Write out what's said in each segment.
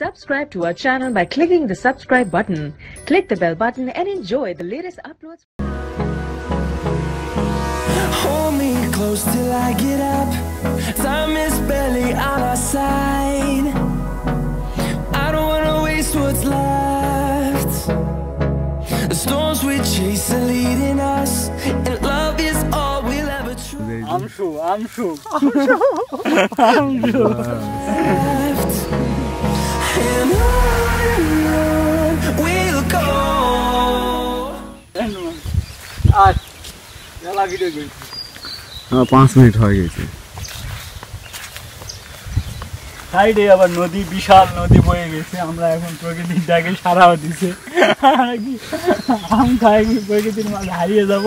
Subscribe to our channel by clicking the subscribe button. Click the bell button and enjoy the latest uploads. Hold me close till I get up. Time is barely on our side. I don't wanna waste what's left. The storms we chase are leading us, and love is all we'll ever. I'm sure, I'm sure. I'm sure. I'm sure. হ্যাঁ, পাঁচ minute হয়ে গেছে। সাইডে আবার নদী বিশাল নদী বয়ে গেছে। আমরা এখন প্রকৃতির ডাকে সারাও দিছে। আমি খাই প্রকৃতির মাঝে হারিয়ে যাব।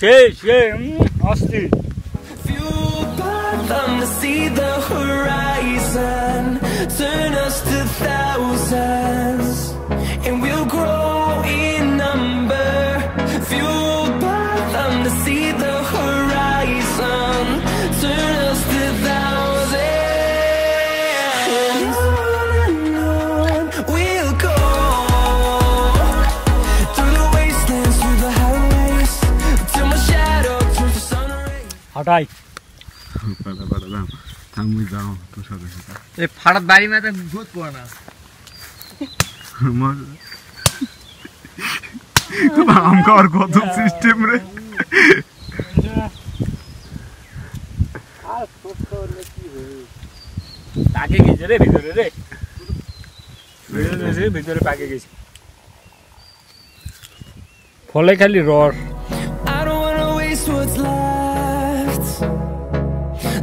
সেই সেই অস্থির Fueled by them to see the horizon, turn us to thousands, পাটা পাটা দাও থামুই যাও তোর সাথে সাথে এই ফাটাত বাড়ি মাথা ভূত পড়ে না। আমার আম খাওয়ার কত সিস্টেম রে? পাকে গেছে রে ভিতরে রে। ভিতরে ভিতরে পাকে গেছে। ফলে খালি রস।